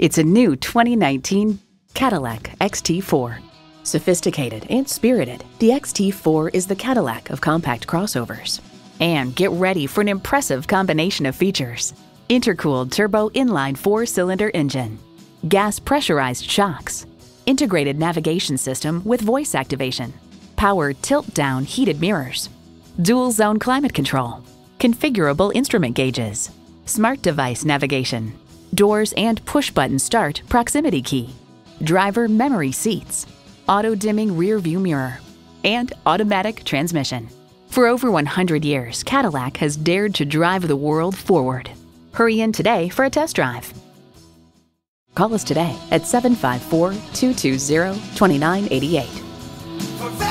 It's a new 2019 Cadillac XT4. Sophisticated and spirited, the XT4 is the Cadillac of compact crossovers. And get ready for an impressive combination of features. Intercooled turbo inline four-cylinder engine, gas pressurized shocks, integrated navigation system with voice activation, power tilt-down heated mirrors, dual zone climate control, configurable instrument gauges, smart device navigation, doors and push button start proximity key, driver memory seats, auto dimming rear view mirror, and automatic transmission. For over 100 years, Cadillac has dared to drive the world forward. Hurry in today for a test drive. Call us today at 754 220 2988